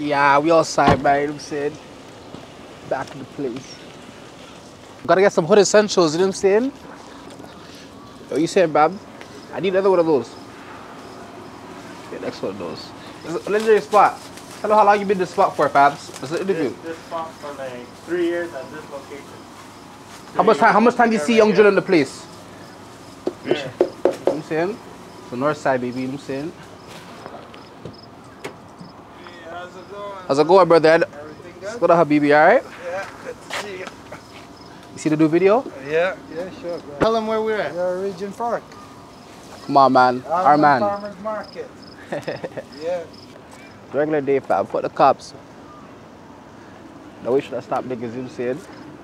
Yeah, we outside, man. You know what I'm saying? Back to the place. Gotta get some hood essentials, you know what I'm saying? What are you saying, Bab? I need another one of those. Yeah, next one of those. It's a legendary spot. Tell them how long you been in this spot for, Fabs. It's an interview. This, this spot for like three years at this location. How much time? How much time do you see Young Drill in the place? Yeah. You know what I'm saying? The north side, baby. You know what I'm saying? How's it going? How's it going, brother? Everything good? What up, Habibi? All right? Yeah, good to see you. You see the new video? Yeah, yeah, sure. Bro. Tell them where we're at. You're Regent Park. Come on, man. Our man. Farmers Market. yeah. Regular day, fam. Fuck the cops. No, we should have stopped niggas. You know what I'm saying?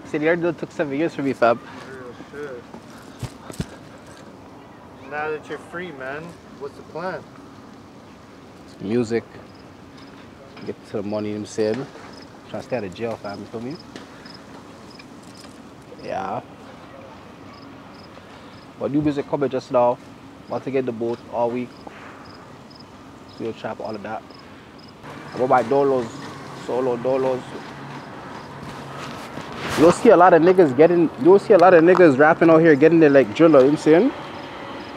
See, the deal took seven years for me, fam. Real shit. Now that you're free, man, what's the plan? Music. Get to the money, what I'm? Trying to stay out of jail, fam. You feel me? Yeah. But new music coming just now. About to get the boat all week. Studio trap, all of that. Got my dolos, solo dollars. You'll see a lot of niggas getting, you'll see a lot of niggas rapping out here getting their like driller, you know what I'm saying?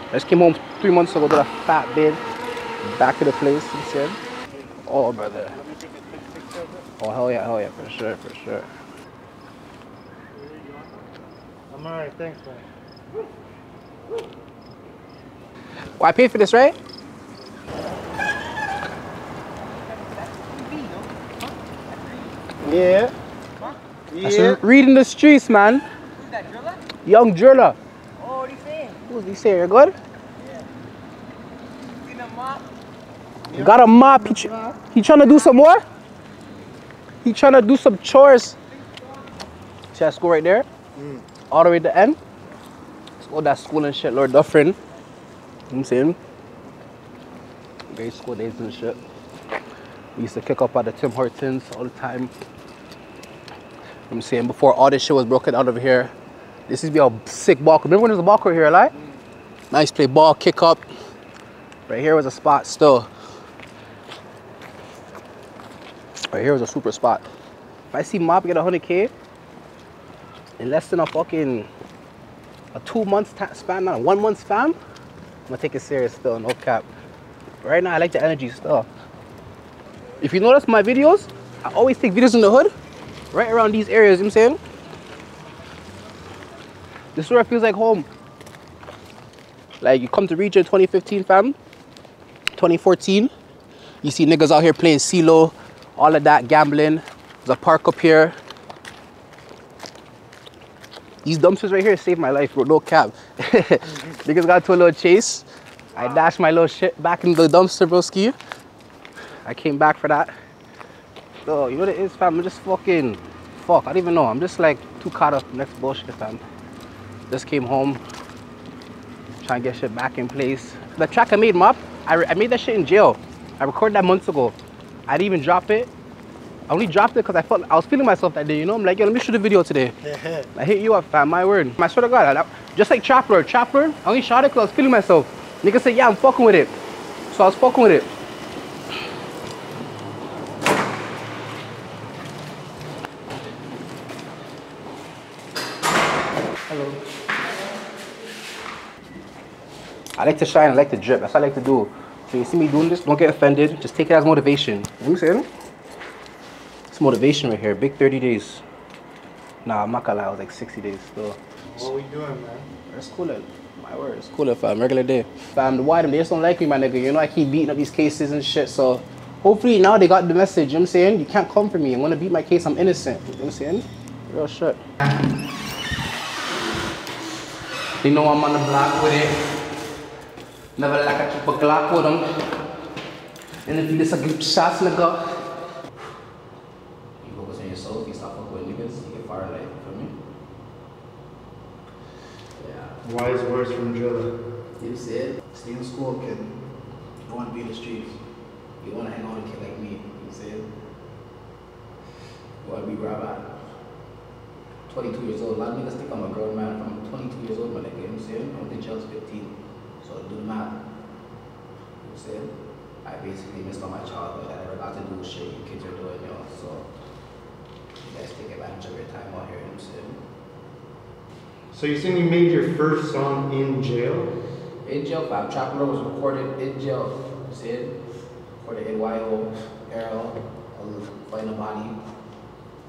I just came home three months ago, did a fat bid. Back to the place, you know what I'm saying? Oh, brother. Let me take a quick picture of it. Oh, hell yeah, hell yeah, for sure, for sure. I'm alright, thanks, man. Well, I paid for this, right? Yeah. That's Yeah. reading the streets, man. Who's that driller? Yung Drilla. Oh, what are you saying? Who's he say? You're good? Seen a mop? Got a mop. He, he trying to do some more? He trying to do some chores. See that school right there? Mm. All the way to the end. Let's go that school and shit, Lord Dufferin. You know what I'm saying? Great school days and shit. We used to kick up at the Tim Hortons all the time. You know what I'm saying? Before all this shit was broken out over here. This used to be a sick ball. Remember when there was a ball court here, like? Mm. Nice play ball, kick up. Right here was a spot still. Right here was a super spot. If I see Mop get 100K in less than a fucking a two months span, not a one month span, I'm gonna take it serious still, no cap. Right now, I like the energy still. If you notice my videos, I always take videos in the hood, right around these areas, you know what I'm saying? This is where it feels like home. Like you come to Regent 2015, fam, 2014, you see niggas out here playing CeeLo, all of that, gambling. There's a park up here. These dumpsters right here saved my life, bro. No cap. niggas got to a little chase. I dashed my little shit back in the dumpster, broski. I came back for that. So, you know what it is, fam? I'm just fucking, fuck, I don't even know. I'm just like too caught up in next bullshit, fam. Just came home, trying to get shit back in place. The track I made, Mop, I, I made that shit in jail. I recorded that months ago. I didn't even drop it. I only dropped it because I felt I was feeling myself that day, you know? I'm like, yo, let me shoot a video today. I hit you up, fam, my word. I swear to God, I, just like Chopper, Chopper, I only shot it because I was feeling myself. Nigga said, yeah, I'm fucking with it. So I was fucking with it. Hello. I like to shine, I like to drip. That's what I like to do. So you see me doing this, don't get offended. Just take it as motivation. You know what I'm saying? It's motivation right here. Big 30 days. Nah, I'm not gonna lie, I was like 60 days still. What we doing, man? It's cooler. My word, it's cooler, fam. Regular day. Fam, the white them, they just don't like me, my nigga. You know, I keep beating up these cases and shit, so hopefully now they got the message, you know what I'm saying? You can't come for me. I'm gonna beat my case, I'm innocent. You know what I'm saying? Real shit. You know I'm on the block with it. Never like I keep a Glock with them. And if you just a good shots, nigga. You focus on yourself, you stop fucking with niggas, you get fired like, for me. Yeah. Wise words from Drilla. You said, stay in school, kid. You want to be in the streets. You want to hang out with a kid like me. You said, you want to be where I'm at. 22 years old. A lot of niggas think I'm a grown man. I'm 22 years old, my nigga. You know what I'm saying? I went to jail at 15. So do not. You see? I basically missed all my childhood. I never got to do shit you kids are doing, y'all. So you guys take advantage of your time while here, you see? So you saying you made your first song in jail? In jail, Fab Trap was recorded in jail. You see it? Recorded in YO, Arrow, Find a Body.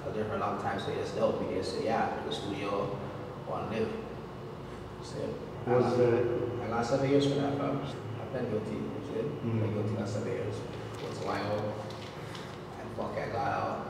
I was there for a long time, so yes, they helped me. They said, yeah, the studio, want to live. You see it? I Was got- that I got seven years for that, fam. I pled guilty. You see it? Mhm. Pled guilty, got seven years. Went to YO. And fuck, I got out.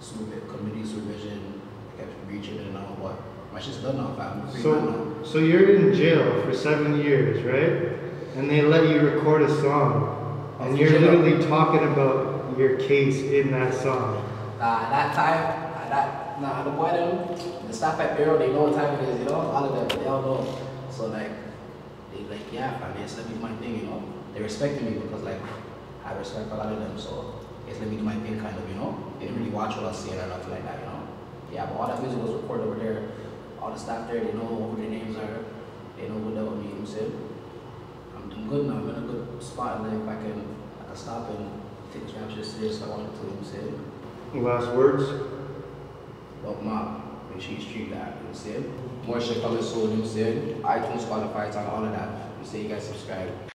Supervi- community supervision. I kept breaching and all, but my shit's done now, fam. I'm free man now. so? So you're in jail for seven years, right? And they let you record a song, and you're jail. literally talking about your case in that song. Nah, that time, at that, nah, the boy them, the staff at Bureau, they know what time it is, you know, all of them, they all know. So like, they like, yeah, fam, yes, let me do my thing, you know. They respected me because like, I respect a lot of them, so yes, let me do my thing kind of, you know. They didn't really watch what I was saying or nothing like that, you know. Yeah, but all that music was recorded over there. All the staff there, they know who their names are. They know who dealt with me, you know what I'm saying? I'm doing good now, I'm in a good spot in life. I can, I can stop and take this rap shit serious if I wanted to, you know what I'm saying? Last words? Well, mom, you stream that, you know what I'm saying? More shit coming soon, you know what I'm saying? iTunes, Spotify, on all of that. You say you guys subscribe.